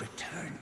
return.